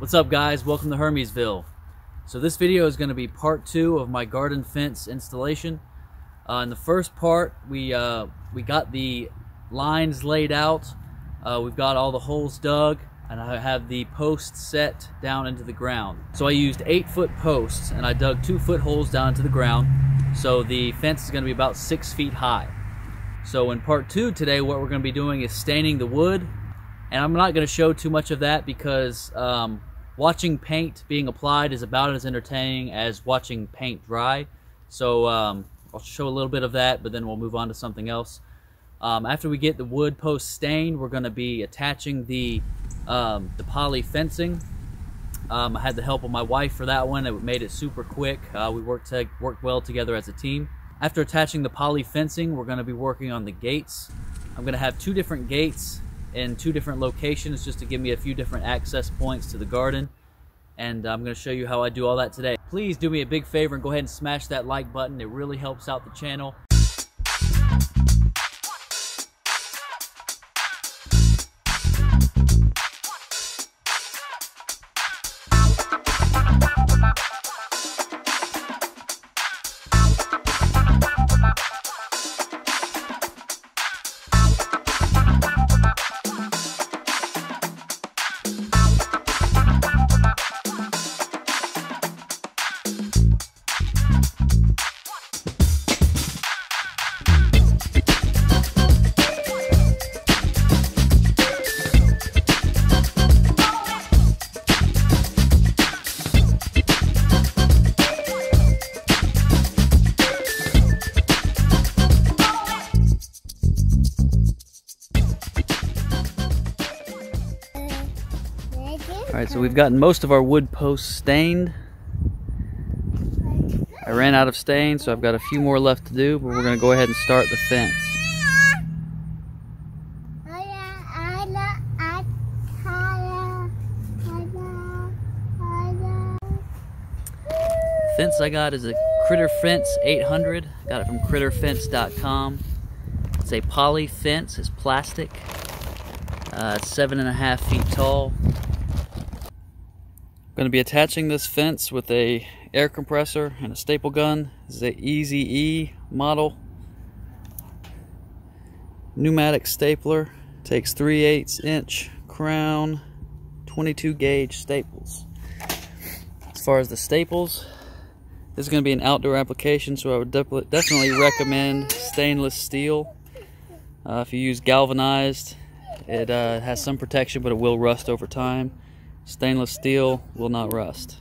What's up guys? Welcome to Hermesville. So this video is going to be part two of my garden fence installation. Uh, in the first part, we, uh, we got the lines laid out. Uh, we've got all the holes dug and I have the posts set down into the ground. So I used eight foot posts and I dug two foot holes down into the ground. So the fence is going to be about six feet high. So in part two today, what we're going to be doing is staining the wood. And I'm not going to show too much of that because um, watching paint being applied is about as entertaining as watching paint dry. So um, I'll show a little bit of that, but then we'll move on to something else. Um, after we get the wood post stained, we're going to be attaching the, um, the poly fencing. Um, I had the help of my wife for that one. It made it super quick. Uh, we worked, worked well together as a team. After attaching the poly fencing, we're going to be working on the gates. I'm going to have two different gates in two different locations just to give me a few different access points to the garden. And I'm going to show you how I do all that today. Please do me a big favor and go ahead and smash that like button. It really helps out the channel. We've gotten most of our wood posts stained. I ran out of stain, so I've got a few more left to do, but we're gonna go ahead and start the fence. Fence I got is a Critter Fence 800. Got it from critterfence.com. It's a poly fence, it's plastic. Uh, it's seven and a half feet tall. Going to be attaching this fence with a air compressor and a staple gun. This is a Easy E model. Pneumatic stapler. Takes 3 8 inch crown 22 gauge staples. As far as the staples, this is going to be an outdoor application so I would definitely recommend stainless steel. Uh, if you use galvanized, it uh, has some protection but it will rust over time. Stainless steel will not rust.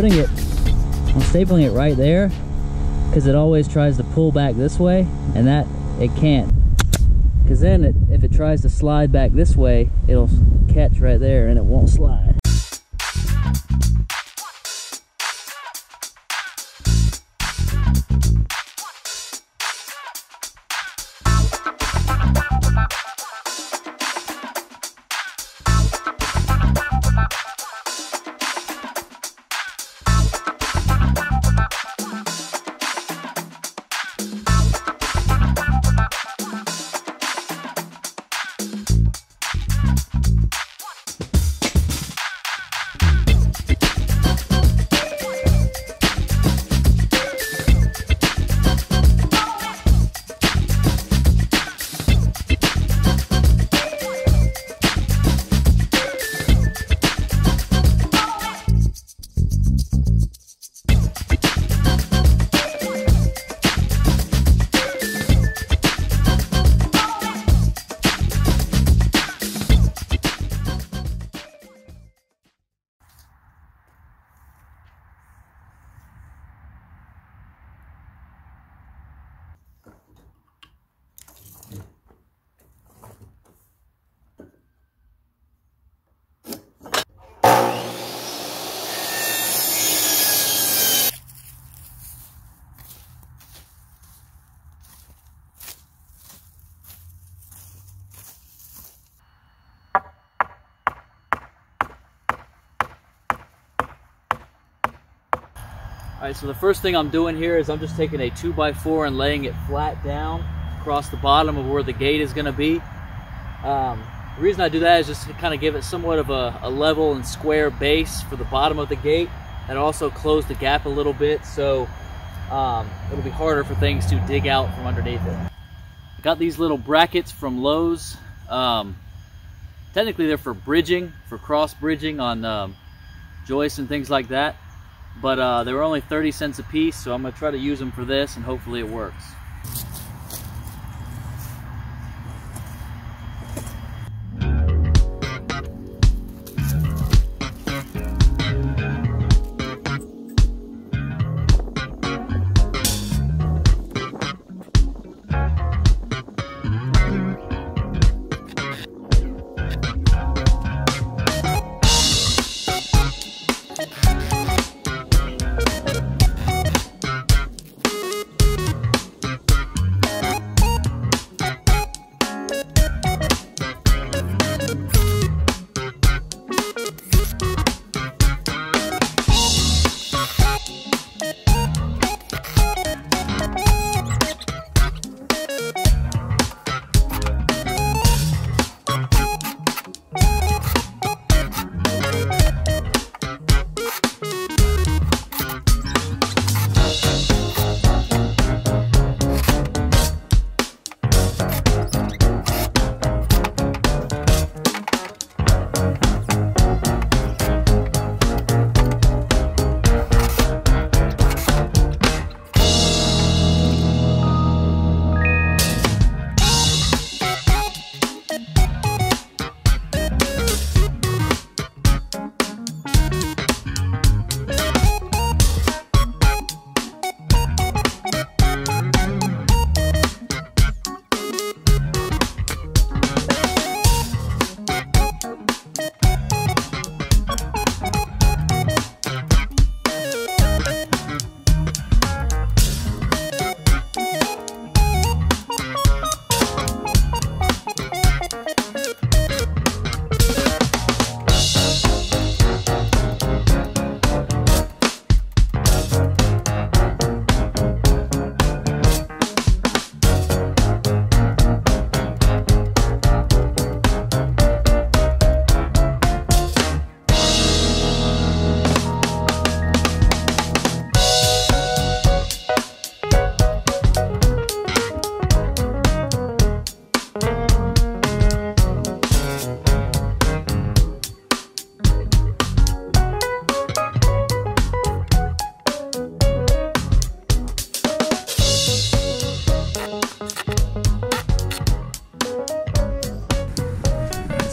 Putting it, I'm stapling it right there because it always tries to pull back this way and that it can't. Because then it, if it tries to slide back this way, it'll catch right there and it won't slide. All right, so the first thing I'm doing here is I'm just taking a 2x4 and laying it flat down across the bottom of where the gate is going to be. Um, the reason I do that is just to kind of give it somewhat of a, a, level and square base for the bottom of the gate and also close the gap a little bit so um, it'll be harder for things to dig out from underneath it. I got these little brackets from Lowe's. Um, technically they're for bridging, for cross bridging on um, joists and things like that. But uh, they were only 30 cents a piece, so I'm gonna try to use them for this and hopefully it works.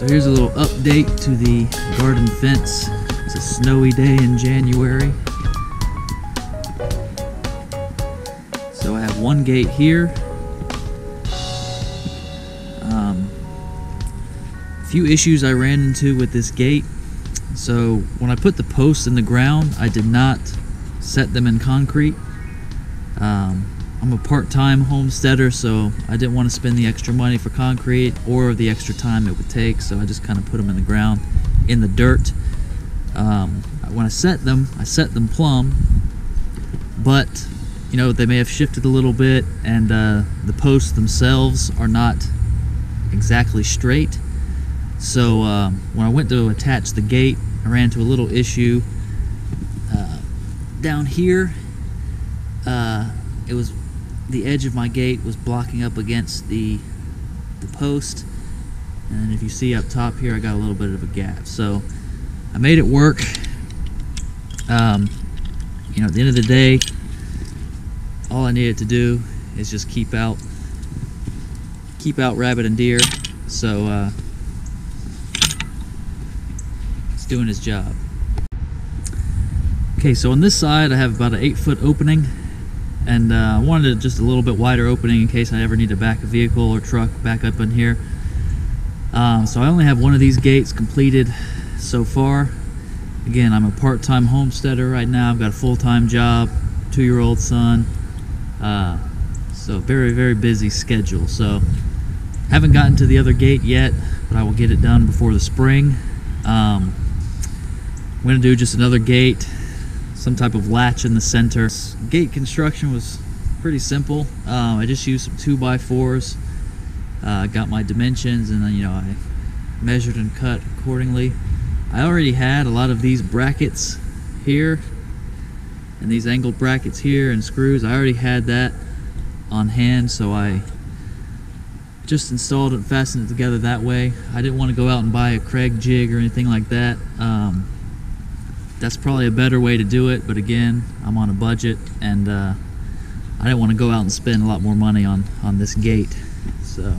So here's a little update to the garden fence. It's a snowy day in January. So I have one gate here. Um, a few issues I ran into with this gate. So when I put the posts in the ground, I did not set them in concrete. Um, I'm a part-time homesteader, so I didn't want to spend the extra money for concrete or the extra time it would take, so I just kind of put them in the ground, in the dirt. Um, when I set them, I set them plumb, but you know they may have shifted a little bit, and uh, the posts themselves are not exactly straight. So uh, when I went to attach the gate, I ran into a little issue uh, down here. Uh, it was the edge of my gate was blocking up against the the post. And if you see up top here I got a little bit of a gap. So I made it work. Um, you know at the end of the day all I needed to do is just keep out keep out rabbit and deer. So uh, it's doing his job. Okay so on this side I have about an eight foot opening and uh, I wanted just a little bit wider opening in case I ever need to back a vehicle or truck back up in here. Um, so I only have one of these gates completed so far. Again, I'm a part-time homesteader right now. I've got a full-time job, two-year-old son. Uh, so very, very busy schedule. So haven't gotten to the other gate yet, but I will get it done before the spring. Um, I'm going to do just another gate some type of latch in the center. Gate construction was pretty simple. Um, I just used some two by fours, uh, got my dimensions, and then you know I measured and cut accordingly. I already had a lot of these brackets here and these angled brackets here and screws. I already had that on hand, so I just installed and fastened it together that way. I didn't want to go out and buy a Kreg jig or anything like that. Um, that's probably a better way to do it, but again, I'm on a budget and uh, I didn't want to go out and spend a lot more money on, on this gate. So